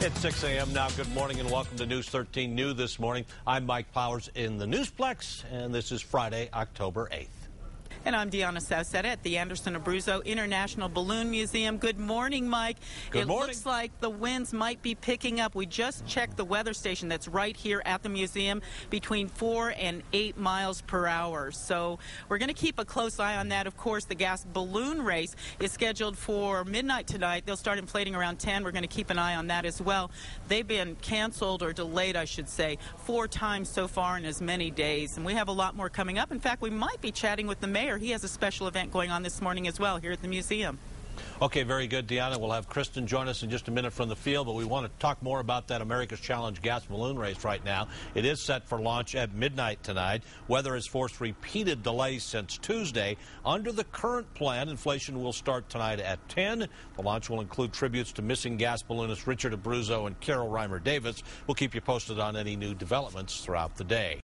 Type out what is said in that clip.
It's 6 a.m. now. Good morning and welcome to News 13 New this morning. I'm Mike Powers in the Newsplex, and this is Friday, October 8th. And I'm Deanna Sauceda at the Anderson Abruzzo International Balloon Museum. Good morning, Mike. Good it morning. looks like the winds might be picking up. We just checked the weather station that's right here at the museum between four and eight miles per hour. So we're going to keep a close eye on that. Of course, the gas balloon race is scheduled for midnight tonight. They'll start inflating around 10. We're going to keep an eye on that as well. They've been canceled or delayed, I should say, four times so far in as many days. And we have a lot more coming up. In fact, we might be chatting with the mayor. He has a special event going on this morning as well here at the museum. Okay, very good, Deanna. We'll have Kristen join us in just a minute from the field, but we want to talk more about that America's Challenge gas balloon race right now. It is set for launch at midnight tonight. Weather has forced repeated delays since Tuesday. Under the current plan, inflation will start tonight at 10. The launch will include tributes to missing gas balloonists Richard Abruzzo and Carol Rymer Davis. We'll keep you posted on any new developments throughout the day.